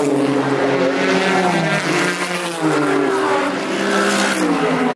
Amen.